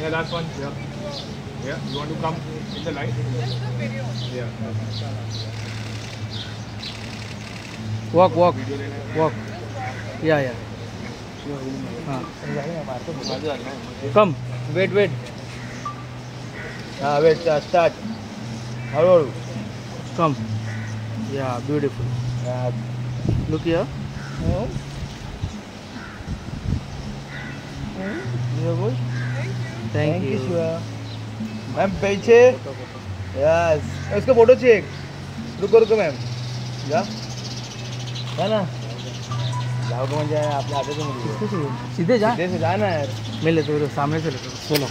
Yeah, last one. Yeah. Yeah. You want to come in the light? Yeah. Walk walk Video लेना है? Walk या या हाँ come wait wait हाँ wait start हळूहळू come या beautiful look here Thank you ma'am पीछे yes उसका फ़ोटो चाहिए रुको रुको मैम जा है ना. जाओ कौन जाए? आपने आगे तो मिली सीधे जा। सीधे से जाना है। मैं लेते सामने से लेते चलो